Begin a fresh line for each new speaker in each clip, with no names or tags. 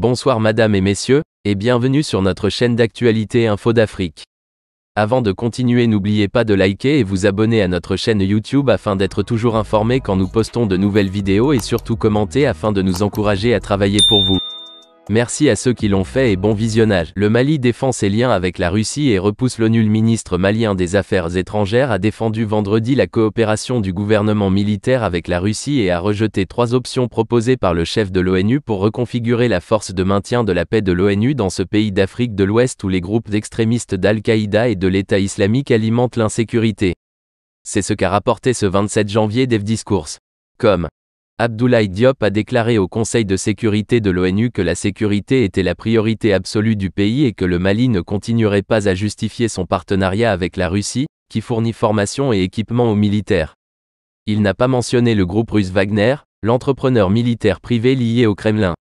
Bonsoir madame et messieurs, et bienvenue sur notre chaîne d'actualité Info d'Afrique. Avant de continuer n'oubliez pas de liker et vous abonner à notre chaîne YouTube afin d'être toujours informé quand nous postons de nouvelles vidéos et surtout commenter afin de nous encourager à travailler pour vous. Merci à ceux qui l'ont fait et bon visionnage. Le Mali défend ses liens avec la Russie et repousse l'ONU. Le ministre malien des Affaires étrangères a défendu vendredi la coopération du gouvernement militaire avec la Russie et a rejeté trois options proposées par le chef de l'ONU pour reconfigurer la force de maintien de la paix de l'ONU dans ce pays d'Afrique de l'Ouest où les groupes extrémistes d'Al-Qaïda et de l'État islamique alimentent l'insécurité. C'est ce qu'a rapporté ce 27 janvier Dev Discourse. Comme Abdoulaye Diop a déclaré au Conseil de sécurité de l'ONU que la sécurité était la priorité absolue du pays et que le Mali ne continuerait pas à justifier son partenariat avec la Russie, qui fournit formation et équipement aux militaires. Il n'a pas mentionné le groupe russe Wagner, l'entrepreneur militaire privé lié au Kremlin.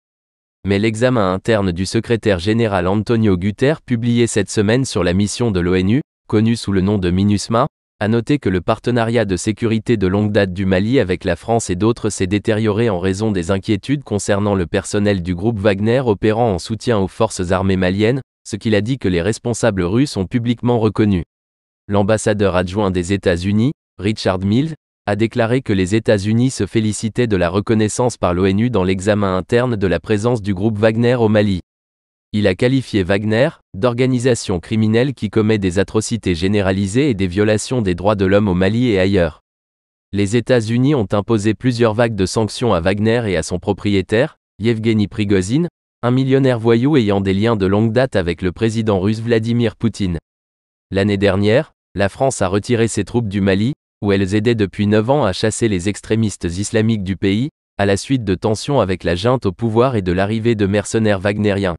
Mais l'examen interne du secrétaire général Antonio Guterres publié cette semaine sur la mission de l'ONU, connue sous le nom de MINUSMA, a noté que le partenariat de sécurité de longue date du Mali avec la France et d'autres s'est détérioré en raison des inquiétudes concernant le personnel du groupe Wagner opérant en soutien aux forces armées maliennes, ce qu'il a dit que les responsables russes ont publiquement reconnu. L'ambassadeur adjoint des États-Unis, Richard Mills, a déclaré que les États-Unis se félicitaient de la reconnaissance par l'ONU dans l'examen interne de la présence du groupe Wagner au Mali. Il a qualifié Wagner d'organisation criminelle qui commet des atrocités généralisées et des violations des droits de l'homme au Mali et ailleurs. Les États-Unis ont imposé plusieurs vagues de sanctions à Wagner et à son propriétaire, Yevgeny Prigozhin, un millionnaire voyou ayant des liens de longue date avec le président russe Vladimir Poutine. L'année dernière, la France a retiré ses troupes du Mali, où elles aidaient depuis 9 ans à chasser les extrémistes islamiques du pays, à la suite de tensions avec la junte au pouvoir et de l'arrivée de mercenaires wagnériens.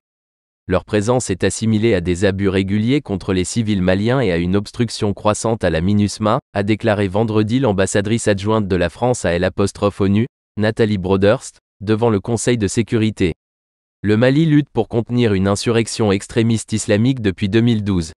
Leur présence est assimilée à des abus réguliers contre les civils maliens et à une obstruction croissante à la MINUSMA, a déclaré vendredi l'ambassadrice adjointe de la France à L'-ONU, Nathalie Broderst, devant le Conseil de sécurité. Le Mali lutte pour contenir une insurrection extrémiste islamique depuis 2012.